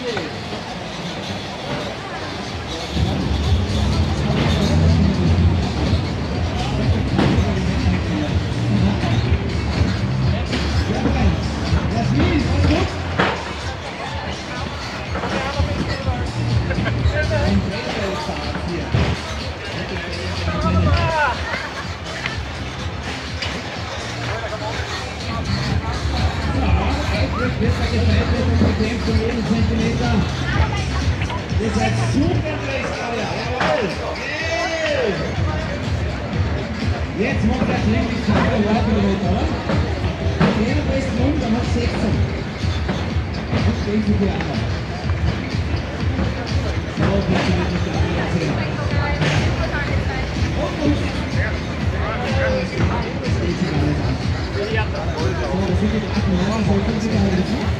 Cheers. Jeden Zentimeter. Ihr seid super Drehsteuer. Jawohl. Yeah. Jetzt macht er nämlich keine Weitermeter, oder? Der beste Mund, der hat 16. Und stehen Sie dir an. So, bitte nicht der andere erzählen. So, das sind die Daten, ja, so können Sie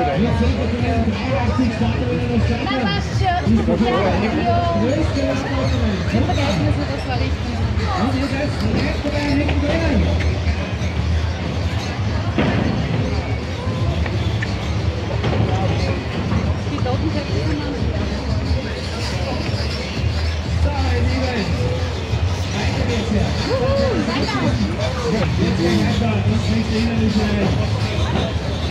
Na passt schon. Ich habe vergessen, dass wir das verrichten. Juhu, weiter! Jetzt geht's weiter, das ist nicht innerlich.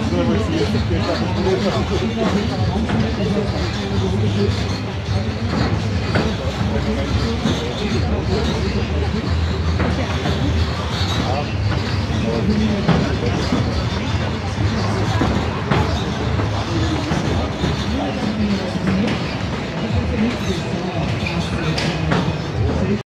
Thank you.